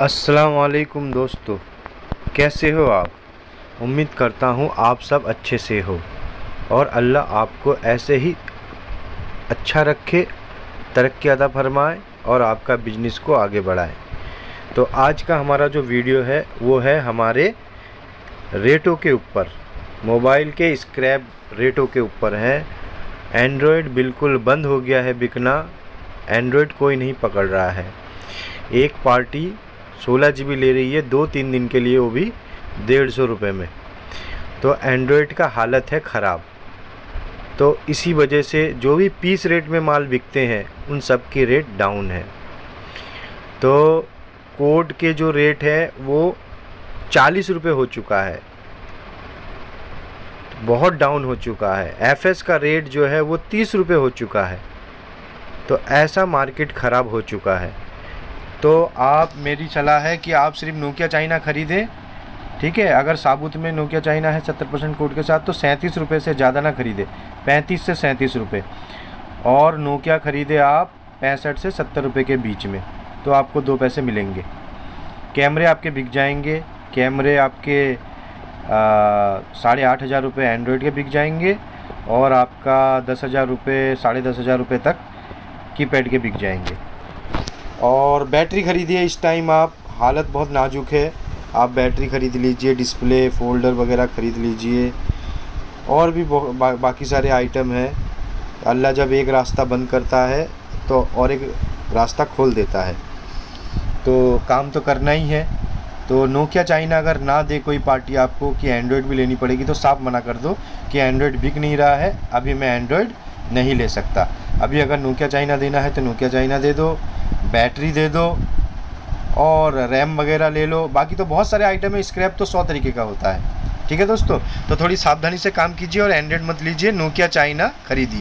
अस्सलाम वालेकुम दोस्तों, कैसे हो आप? उम्मीद करता हूँ आप सब अच्छे से हो। और अल्लाह आपको ऐसे ही अच्छा रखे, तरक्की अदा फरमाए और आपका बिज़नेस को आगे बढ़ाए। तो आज का हमारा जो वीडियो है, वो है हमारे रेटों के ऊपर। मोबाइल के स्क्रैप रेटों के ऊपर है। एंड्रॉयड बिल्कुल बंद हो गया है बिकना। एंड्रॉयड कोई नहीं पकड़ रहा है। एक पार्टी सोलह जी ले रही है, दो तीन दिन के लिए वो भी डेढ़ सौ रुपये में। तो एंड्रॉयड का हालत है ख़राब। तो इसी वजह से जो भी पीस रेट में माल बिकते हैं, उन सब की रेट डाउन है। तो कोड के जो रेट है, वो चालीस रुपये हो चुका है। बहुत डाउन हो चुका है। एफएस का रेट जो है, वो तीस रुपये हो चुका है। तो ऐसा मार्केट ख़राब हो चुका है। तो आप, मेरी सलाह है कि आप सिर्फ़ नोकिया चाइना ख़रीदें, ठीक है? अगर साबुत में नोकिया चाइना है सत्तर परसेंट कोड के साथ तो सैंतीस रुपये से ज़्यादा ना ख़रीदे। पैंतीस से सैंतीस रुपये और नोकिया ख़रीदे आप पैंसठ से सत्तर रुपये के बीच में तो आपको दो पैसे मिलेंगे। कैमरे आपके बिक जाएँगे। कैमरे आपके साढ़े आठ हज़ार रुपये एंड्रॉयड के बिक जाएँगे और आपका दस हज़ार रुपये साढ़े दस हज़ार रुपये तक कीपैड के बिक जाएँगे। और बैटरी ख़रीदिए इस टाइम आप। हालत बहुत नाजुक है। आप बैटरी ख़रीद लीजिए डिस्प्ले फ़ोल्डर वगैरह ख़रीद लीजिए। और भी बा, बाकी सारे आइटम हैं। अल्लाह जब एक रास्ता बंद करता है तो और एक रास्ता खोल देता है। तो काम तो करना ही है। तो नोकिया चाइना अगर ना दे कोई पार्टी आपको कि एंड्रॉयड भी लेनी पड़ेगी तो साफ़ मना कर दो कि एंड्रॉयड बिक नहीं रहा है। अभी मैं एंड्रॉयड नहीं ले सकता। अभी अगर नोकिया चाइना देना है तो नोकिया चाइना दे दो। बैटरी दे दो और रैम वगैरह ले लो। बाकी तो बहुत सारे आइटम है स्क्रैप तो सौ तरीके का होता है। ठीक है दोस्तों? तो थोड़ी सावधानी से काम कीजिए और एंड्रॉयड मत लीजिए नोकिया चाइना खरीदिए।